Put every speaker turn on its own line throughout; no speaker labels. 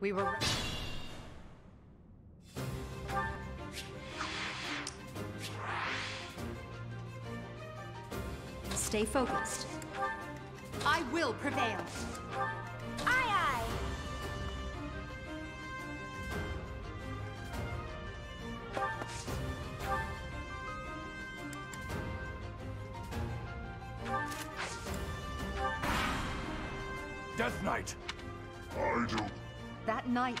We were. Stay focused. I will prevail.
Aye, aye.
Death Knight! I do.
That knight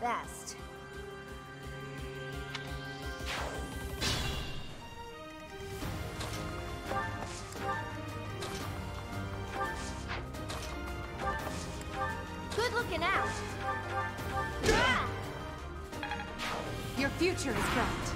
best. Good looking out.
Your future is bright.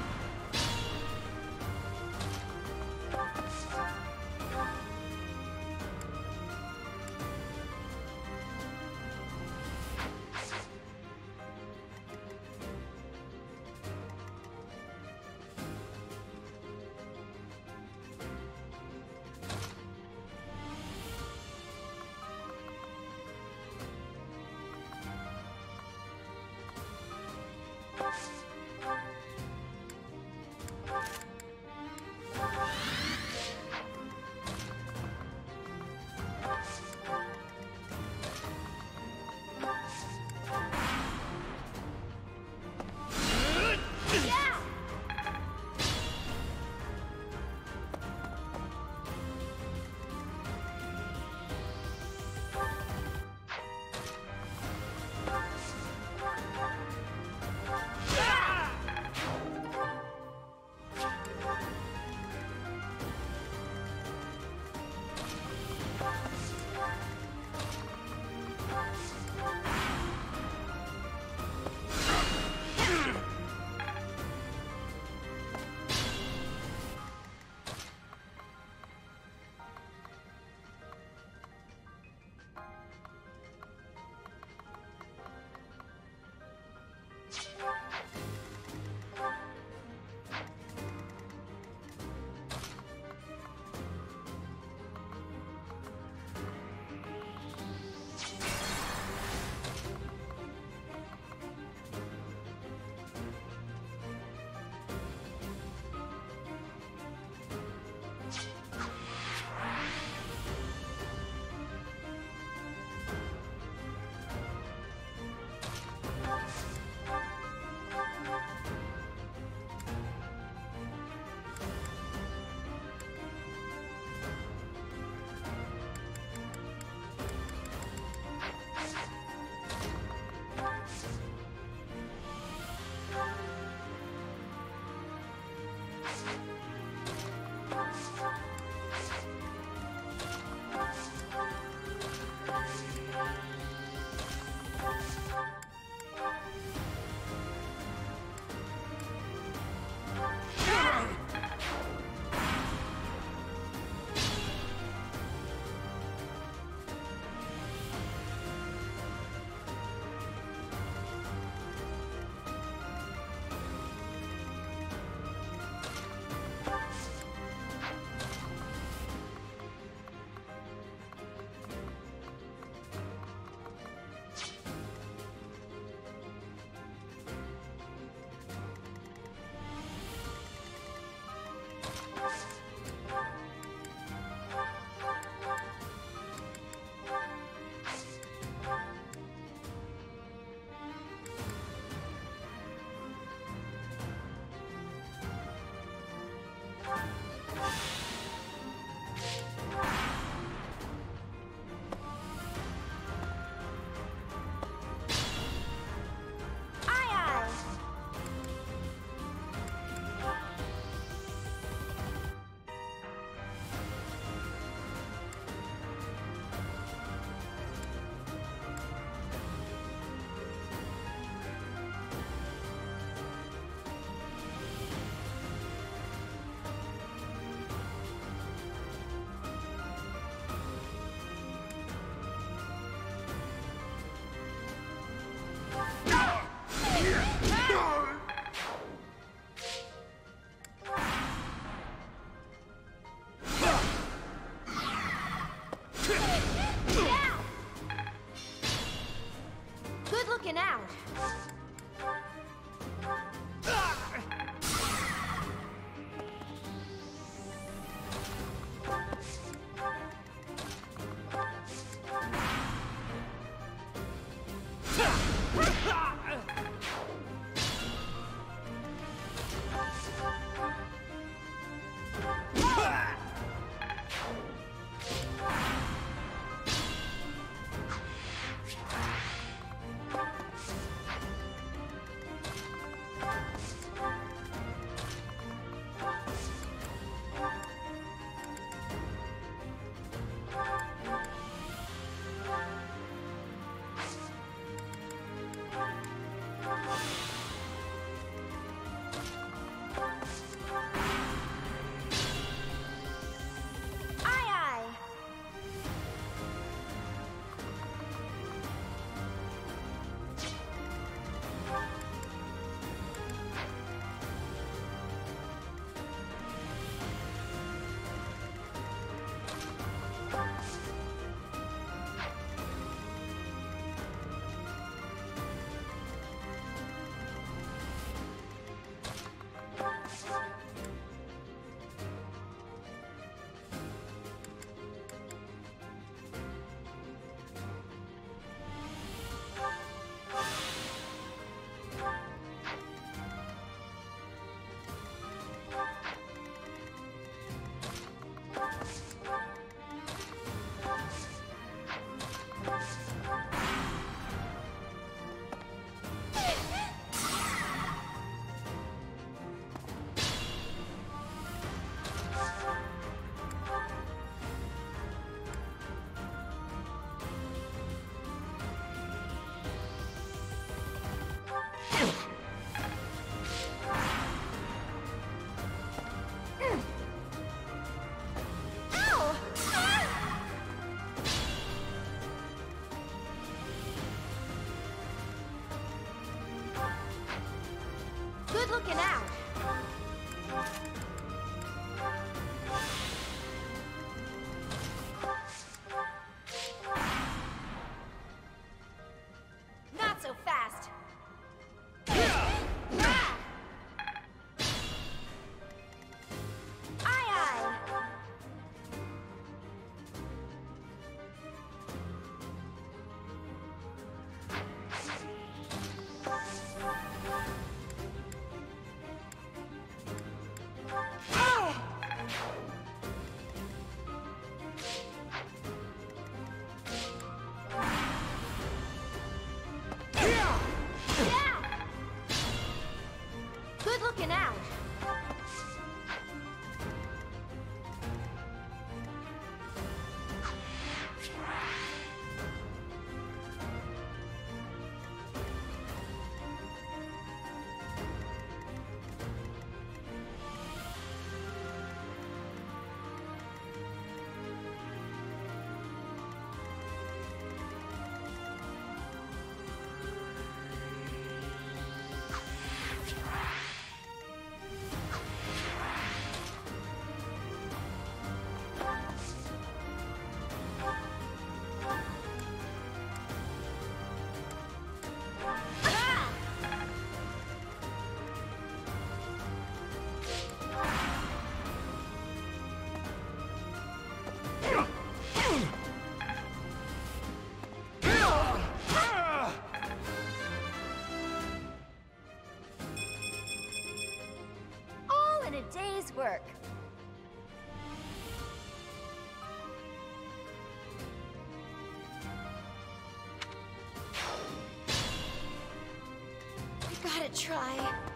Gotta try.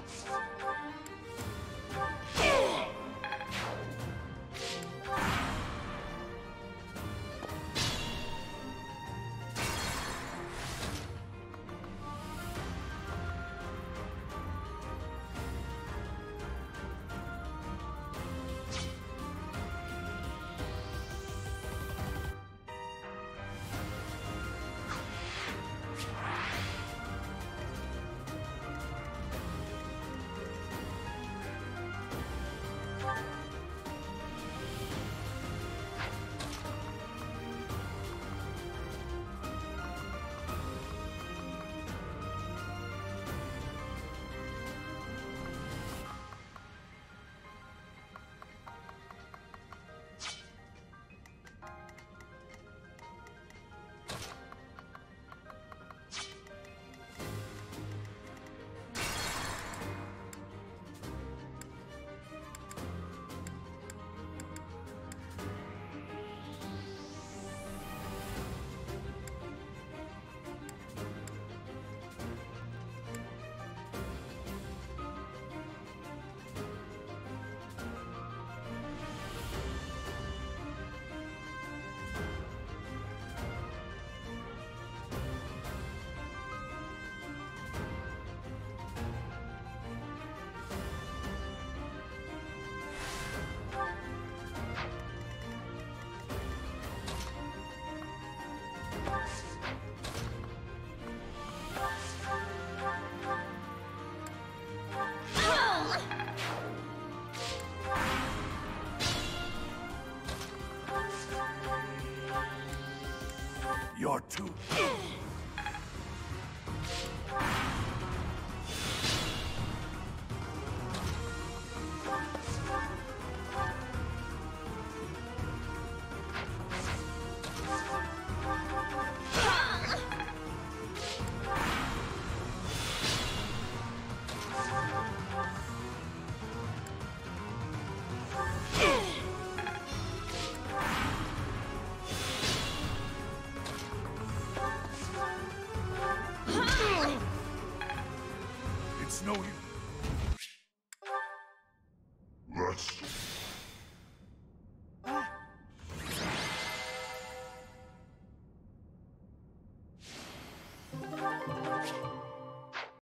You're too.